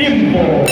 Tiempo.